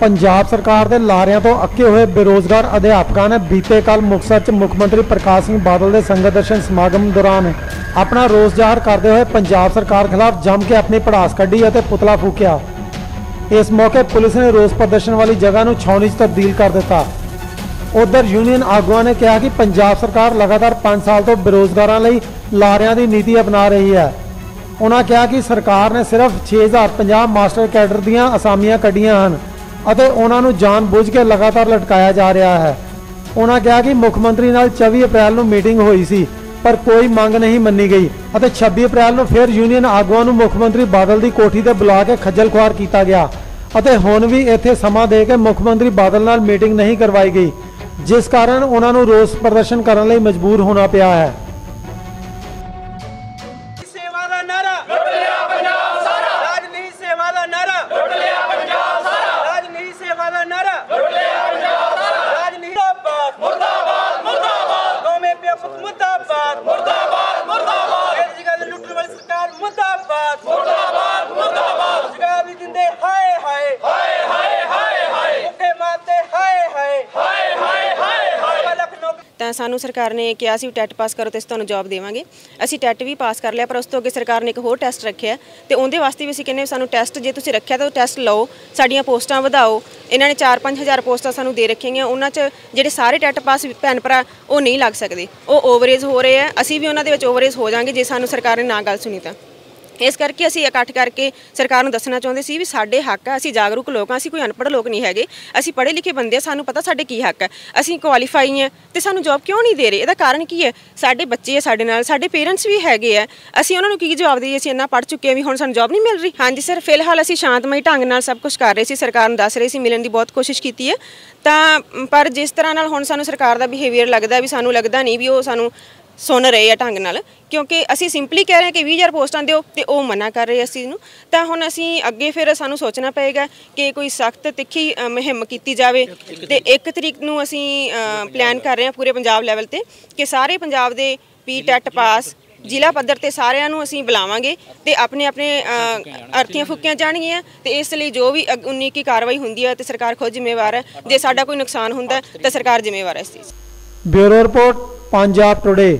ਪੰਜਾਬ ਸਰਕਾਰ ਦੇ ਲਾਰਿਆਂ ਤੋਂ ਅੱਕੇ ਹੋਏ ਬੇਰੋਜ਼ਗਾਰ ਅਧਿਆਪਕਾਂ ਨੇ ਬੀਤੇ ਕੱਲ ਮੁਕਤਸਰ 'ਚ ਮੁੱਖ ਮੰਤਰੀ ਪ੍ਰਕਾਸ਼ ਸਿੰਘ ਬਾਦਲ ਦੇ ਸੰਗਤ ਦਰਸ਼ਨ ਸਮਾਗਮ ਦੌਰਾਨ ਆਪਣਾ ਰੋਸ ਜ਼ਾਹਰ ਕਰਦੇ ਹੋਏ ਪੰਜਾਬ ਸਰਕਾਰ ਖਿਲਾਫ ਜੰਮ ਕੇ ਆਪਣੀ ਪੜਾਸ ਕੱਢੀ ਅਤੇ ਪੁਤਲਾ ਫੂਕਿਆ। ਇਸ ਮੌਕੇ ਪੁਲਿਸ ਨੇ ਰੋਸ ਪ੍ਰਦਰਸ਼ਨ ਵਾਲੀ ਜਗ੍ਹਾ ਨੂੰ ਛਾਉਣੀ 'ਚ ਤਬਦੀਲ ਕਰ ਦਿੱਤਾ। ਉਧਰ ਯੂਨੀਅਨ ਆਗੂਆਂ ਨੇ ਕਿਹਾ ਕਿ ਪੰਜਾਬ ਸਰਕਾਰ ਲਗਾਤਾਰ 5 ਸਾਲ ਤੋਂ ਬੇਰੋਜ਼ਗਾਰਾਂ ਲਈ ਲਾਰਿਆਂ ਦੀ ਨੀਤੀ ਅਪਣਾ ਰਹੀ ਹੈ। ਉਹਨਾਂ ਕਿਹਾ ਕਿ ਸਰਕਾਰ ਨੇ ਸਿਰਫ 6050 ਮਾਸਟਰ ਕੈਡਰ ਦੀਆਂ ਅਸਾਮੀਆਂ ਕੱਢੀਆਂ ਹਨ। ਅਤੇ ਉਹਨਾਂ ਨੂੰ ਜਾਣਬੁੱਝ ਕੇ ਲਗਾਤਾਰ ਲਟਕਾਇਆ ਜਾ ਰਿਹਾ ਹੈ। ਉਹਨਾਂ ਕਿਹਾ ਕਿ ਮੁੱਖ ਮੰਤਰੀ ਨਾਲ 24 ਅਪ੍ਰੈਲ ਨੂੰ ਮੀਟਿੰਗ ਹੋਈ ਸੀ, ਪਰ ਕੋਈ ਮੰਗ ਨਹੀਂ ਮੰਨੀ ਗਈ ਅਤੇ 26 ਅਪ੍ਰੈਲ ਨੂੰ ਫਿਰ ਯੂਨੀਅਨ ਆਗੂਆਂ ਨੂੰ ਮੁੱਖ ਮੰਤਰੀ ਬਾਦਲ ਦੀ ਕੋਠੀ ਤੇ ਬੁਲਾ ਕੇ ਖੱਜਲ ਖੁਆਰ ਕੀਤਾ ਗਿਆ ਅਤੇ ਹੁਣ ਵੀ ਇੱਥੇ ਸਮਾਂ ਦੇ ਕੇ ਮੁੱਖ ਮੰਤਰੀ ਬਾਦਲ ਨਾਲ ਮੀਟਿੰਗ ਨਹੀਂ ਕਰਵਾਈ ਗਈ, ਜਿਸ ਕਾਰਨ ਉਹਨਾਂ ਨੂੰ ਰੋਸ ਪ੍ਰਦਰਸ਼ਨ ਕਰਨ ਲਈ ਮਜਬੂਰ ਹੋਣਾ ਪਿਆ ਹੈ। ਤਾਂ ਸਾਨੂੰ ਸਰਕਾਰ ਨੇ ਕਿਹਾ ਸੀ ਟੈਟ ਪਾਸ ਕਰੋ ਤੇ ਅਸੀਂ ਤੁਹਾਨੂੰ ਜੌਬ ਦੇਵਾਂਗੇ। ਅਸੀਂ ਟੈਟ ਵੀ ਪਾਸ ਕਰ ਲਿਆ, ਪਰ ਉਸ ਤੋਂ ਅੱਗੇ ਸਰਕਾਰ ਨੇ ਇੱਕ ਹੋਰ ਟੈਸਟ ਰੱਖਿਆ ਤੇ ਉਹਦੇ ਵਾਸਤੇ ਵੀ ਅਸੀਂ ਕਹਿੰਦੇ ਹਾਂ ਸਾਨੂੰ ਟੈਸਟ ਜੇ ਤੁਸੀਂ ਰੱਖਿਆ ਤਾਂ ਉਹ ਟੈਸਟ ਲਓ, ਸਾਡੀਆਂ ਪੋਸਟਾਂ ਵਧਾਓ। ਇਹਨਾਂ ਨੇ 4-5000 ਪੋਸਟਾਂ ਸਾਨੂੰ ਦੇ ਰੱਖੀਆਂ ਗਈਆਂ ਉਹਨਾਂ 'ਚ ਜਿਹੜੇ ਸਾਰੇ ਟੈਟ ਪਾਸ ਭੈਣ ਭਰਾ ਉਹ ਨਹੀਂ ਲੱਗ ਸਕਦੇ। ਉਹ ਓਵਰੇਜ ਹੋ ਰਹੇ ਆ ਅਸੀਂ ਵੀ ਉਹਨਾਂ ਦੇ ਵਿੱਚ ਓਵਰੇਜ ਹੋ ਜਾਾਂਗੇ ਜੇ ਸਾਨੂੰ ਸਰਕਾਰ ਨੇ ਨਾ ਗੱਲ ਸੁਣੀ ਤਾਂ। ਇਸ ਕਰਕੇ ਅਸੀਂ ਇਕੱਠ ਕਰਕੇ ਸਰਕਾਰ ਨੂੰ ਦੱਸਣਾ ਚਾਹੁੰਦੇ ਸੀ ਵੀ ਸਾਡੇ ਹੱਕ ਆ, ਅਸੀਂ ਜਾਗਰੂਕ ਲੋਕ ਆ, ਅਸੀਂ ਕੋਈ ਅਨਪੜ੍ਹ ਲੋਕ ਨਹੀਂ ਹੈਗੇ। ਅਸੀਂ ਪੜ੍ਹੇ ਲਿਖੇ ਬੰਦੇ ਆ, ਸਾਨੂੰ ਪਤਾ ਸਾਡੇ ਕੀ ਹੱਕ ਹੈ ਅਸੀਂ ਕੁਆਲੀਫਾਈ ਆ ਤੇ ਸਾਨੂੰ ਜੌਬ ਕਿਉਂ ਨਹੀਂ ਦੇ ਰਹੇ? ਇਹਦਾ ਕਾਰਨ ਕੀ ਹੈ? ਸਾਡੇ ਬੱਚੇ ਆ ਸਾਡੇ ਨਾਲ, ਸਾਡੇ ਪੇਰੈਂਟਸ ਵੀ ਹੈਗੇ ਆ। ਅਸੀਂ ਉਹਨਾਂ ਨੂੰ ਕੀ ਜਵਾਬ ਦਈਏ? ਅਸੀਂ ਇੰਨਾ ਪੜ੍ਹ ਚੁੱਕੇ ਆ ਵੀ ਹੁਣ ਸਾਨੂੰ ਜੌਬ ਨਹੀਂ ਮਿਲ ਰਹੀ। ਹਾਂਜੀ ਸਰ ਫਿਲਹਾਲ ਅਸੀਂ ਸ਼ਾਂਤਮਈ ਢੰਗ ਨਾਲ ਸਭ ਕੁਝ ਕਰ ਰਹੇ ਸੀ, ਸਰਕਾਰ ਨੂੰ ਦੱਸ ਰਹੇ ਸੀ, ਮਿਲਣ ਦੀ ਬਹੁਤ ਕੋਸ਼ਿਸ਼ ਕੀਤੀ ਹੈ। ਤਾਂ, ਪਰ ਜਿਸ ਤਰ੍ਹਾਂ ਨਾਲ ਹੁਣ ਸਾਨੂੰ ਸਰਕਾਰ ਦਾ ਬਿਹੇਵੀਅਰ ਲੱਗਦਾ ਵੀ ਸਾਨੂੰ ਲੱਗਦਾ ਨਹੀਂ ਵੀ ਉਹ ਸਾਨੂੰ ਸੁਣ ਰਹੇ ਆ ਢੰਗ ਨਾਲ ਕਿਉਂਕਿ ਅਸੀਂ ਸਿੰਪਲੀ ਕਹਿ ਰਹੇ ਹਾਂ ਕਿ 20000 ਪੋਸਟਾਂ ਦਿਓ ਤੇ ਉਹ ਮਨਾ ਕਰ ਰਹੇ ਅਸੀਂ ਨੂੰ। ਤਾਂ ਹੁਣ ਅਸੀਂ ਅੱਗੇ ਫਿਰ ਸਾਨੂੰ ਸੋਚਣਾ ਪਏਗਾ ਕਿ ਕੋਈ ਸਖਤ ਤਿੱਖੀ ਅ, ਮੁਹਿੰਮ ਕੀਤੀ ਜਾਵੇ ਤੇ 1 ਤਰੀਕ ਨੂੰ ਅਸੀਂ ਪਲਾਨ ਕਰ ਰਹੇ ਹਾਂ ਪੂਰੇ ਪੰਜਾਬ ਲੈਵਲ ਤੇ ਕਿ ਸਾਰੇ ਪੰਜਾਬ ਦੇ ਪੀ ਟੈਟ ਪਾਸ ਜ਼ਿਲ੍ਹਾ ਪੱਧਰ ਤੇ ਸਾਰਿਆਂ ਨੂੰ ਅਸੀਂ ਬੁਲਾਵਾਂਗੇ ਤੇ ਆਪਣੇ ਆਪਣੇ ਅਰਥੀਆਂ ਫੁੱਕੀਆਂ ਜਾਣਗੀਆਂ ਤੇ ਇਸ ਲਈ ਜੋ ਵੀ 19 ਕੀ ਕਾਰਵਾਈ ਹੁੰਦੀ ਹੈ ਤੇ ਸਰਕਾਰ ਖੁਦ ਜ਼ਿੰਮੇਵਾਰ ਹੈ। ਜੇ ਸਾਡਾ ਕੋਈ ਨੁਕਸਾਨ ਹੁੰਦਾ ਤਾਂ ਸਰਕਾਰ ਜ਼ਿੰਮੇਵਾਰ ਹੈ ਇਸ ਚੀਜ਼ ਬਿਊਰੋ ਰਿਪੋਰਟ। ਪੰਜਾਬ ਟੁਡੇ